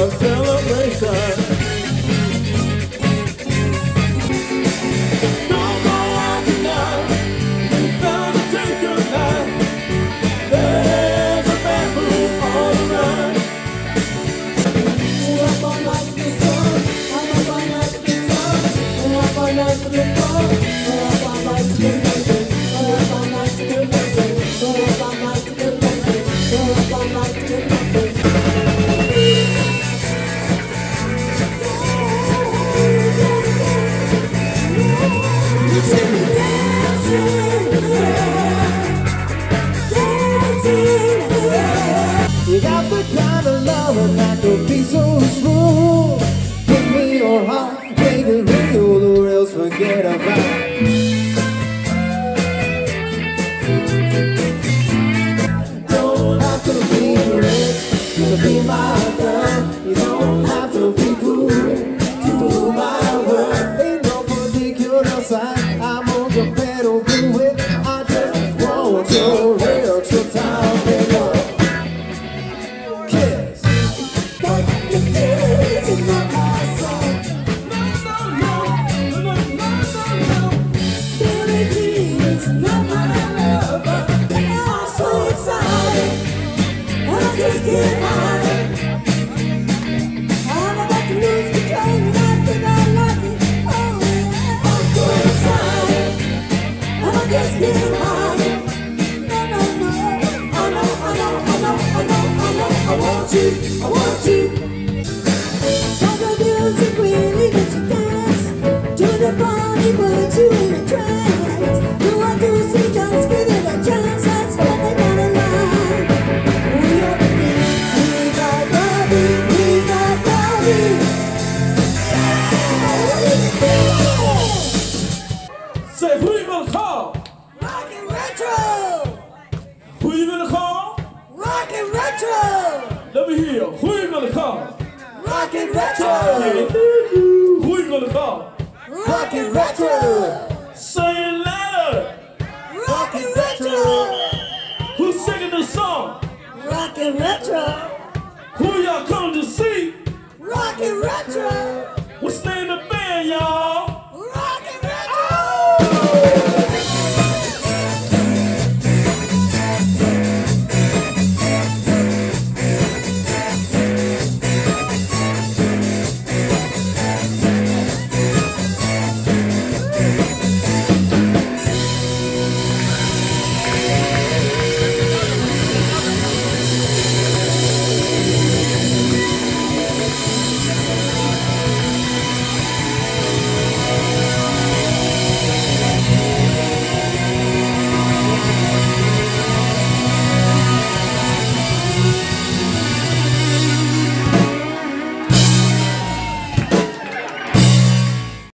a celebration. Don't go out got the kind of love that could be so smooth. Give me your heart, it real, or else forget about it. Don't have to be rich to be my girl. You don't have to be cool to my. Ain't no particular sign. I'm on the party, puts you in a trance. Retro, Let me you. Who you gonna call? rockin' retro, Who you gonna call? rockin' retro, Say it louder. rockin' retro, Who's singing the song? rockin' retro, Who y'all coming to see? rockin' retro.